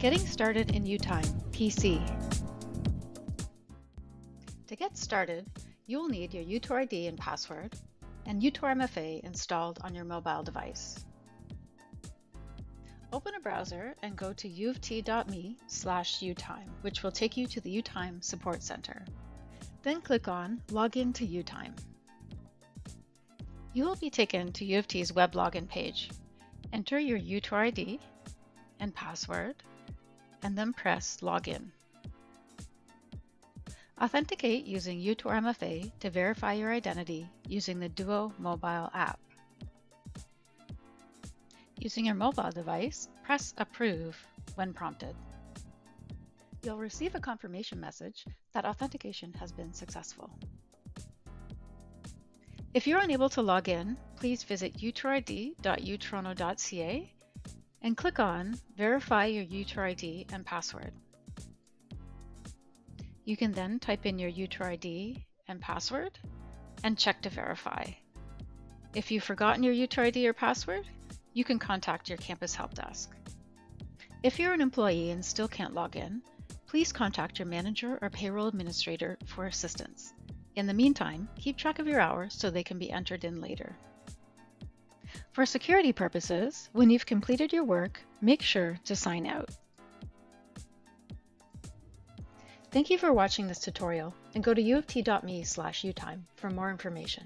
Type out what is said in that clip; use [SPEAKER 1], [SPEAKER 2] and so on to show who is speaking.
[SPEAKER 1] Getting started in UTime, PC. To get started, you will need your UTORid and password, and UTORMFA installed on your mobile device. Open a browser and go to uoft.me slash utime, which will take you to the UTime Support Center. Then click on Login to UTime. You will be taken to U of T's web login page. Enter your UTORid and password, and then press Login. Authenticate using UTORMFA to verify your identity using the Duo mobile app. Using your mobile device, press Approve when prompted. You'll receive a confirmation message that authentication has been successful. If you're unable to log in, please visit utorid.utoronto.ca and click on Verify your UTORid and password. You can then type in your UTORid and password and check to verify. If you've forgotten your UTORid or password, you can contact your campus help desk. If you're an employee and still can't log in, please contact your manager or payroll administrator for assistance. In the meantime, keep track of your hours so they can be entered in later. For security purposes, when you've completed your work, make sure to sign out. Thank you for watching this tutorial and go to uoft.me slash utime for more information.